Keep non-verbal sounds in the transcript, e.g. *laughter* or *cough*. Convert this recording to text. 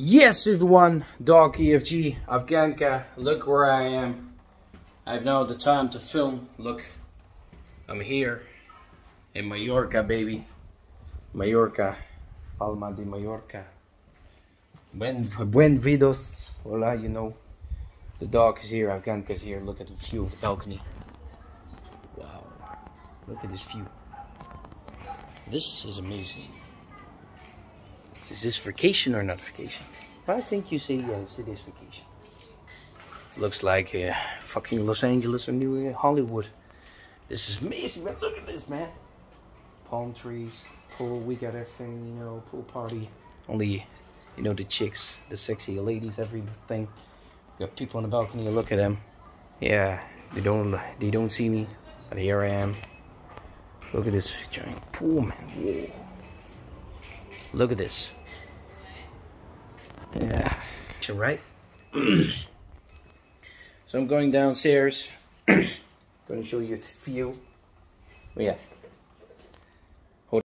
Yes, everyone, Dog AFG, Afghanka, look where I am. I've now the time to film. Look, I'm here in Mallorca, baby. Mallorca, Palma de Mallorca. Buen, buen. Hola, you know. The dog is here, Afghanka's here. Look at the view of the balcony. Wow, look at this view. This is amazing. Is this vacation or not vacation? I think you say yes, it is vacation. It looks like uh, fucking Los Angeles or New Hollywood. This is amazing, man. Look at this, man. Palm trees, pool, we got everything, you know, pool party. Only, you know, the chicks, the sexy ladies, everything. Got people on the balcony, look at them. Yeah, they don't, they don't see me, but here I am. Look at this giant pool, man. Whoa. Look at this. Yeah. Right? *clears throat* so I'm going downstairs. *clears throat* going to show you a few. Oh, yeah.